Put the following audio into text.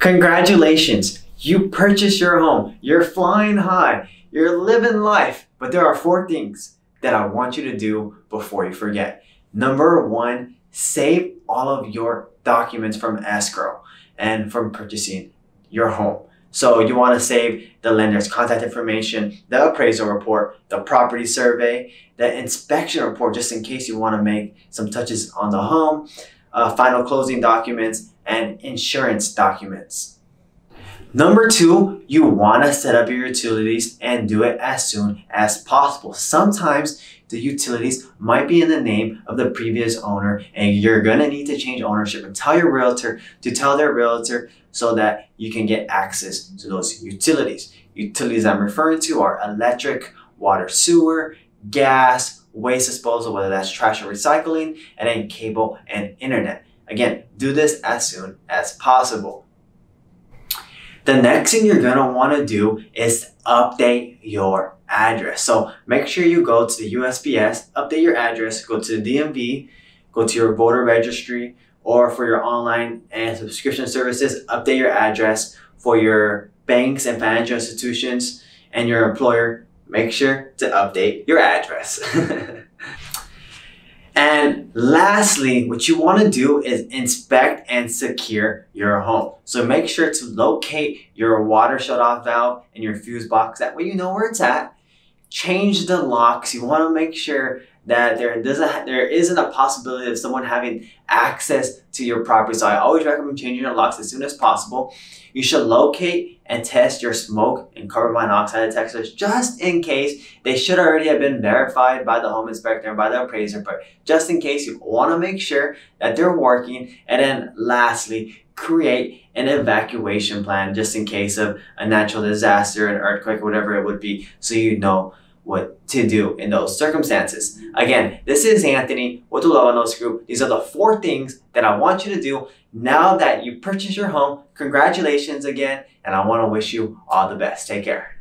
Congratulations, you purchased your home. You're flying high. You're living life. But there are four things that I want you to do before you forget. Number one, save all of your documents from escrow and from purchasing your home. So you want to save the lender's contact information, the appraisal report, the property survey, the inspection report, just in case you want to make some touches on the home, uh, final closing documents, and insurance documents. Number two, you want to set up your utilities and do it as soon as possible. Sometimes the utilities might be in the name of the previous owner and you're going to need to change ownership and tell your realtor to tell their realtor so that you can get access to those utilities. Utilities I'm referring to are electric, water, sewer, gas, waste disposal, whether that's trash or recycling, and then cable and internet. Again, do this as soon as possible. The next thing you're gonna wanna do is update your address. So make sure you go to the USPS, update your address, go to the DMV, go to your voter registry, or for your online and subscription services, update your address for your banks and financial institutions and your employer. Make sure to update your address. And lastly, what you want to do is inspect and secure your home. So make sure to locate your water shutoff valve and your fuse box. That way you know where it's at. Change the locks. You want to make sure that there doesn't there isn't a possibility of someone having access to your property. So I always recommend changing your locks as soon as possible. You should locate and test your smoke and carbon monoxide detectors just in case. They should already have been verified by the home inspector and by the appraiser, but just in case you want to make sure that they're working. And then lastly, create an evacuation plan just in case of a natural disaster, an earthquake, whatever it would be, so you know what to do in those circumstances. Again, this is Anthony with the Luevanos Group. These are the four things that I want you to do now that you purchase your home. Congratulations again, and I want to wish you all the best. Take care.